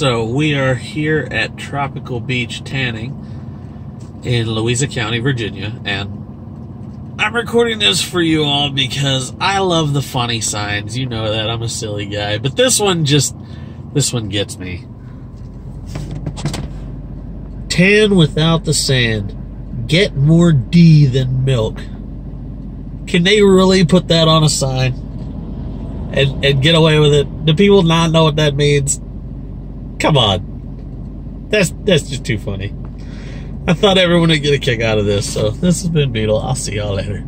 So we are here at Tropical Beach Tanning in Louisa County, Virginia, and I'm recording this for you all because I love the funny signs. You know that I'm a silly guy, but this one just this one gets me. Tan without the sand. Get more D than milk. Can they really put that on a sign and and get away with it? Do people not know what that means? Come on. That's that's just too funny. I thought everyone would get a kick out of this, so this has been Beetle. I'll see y'all later.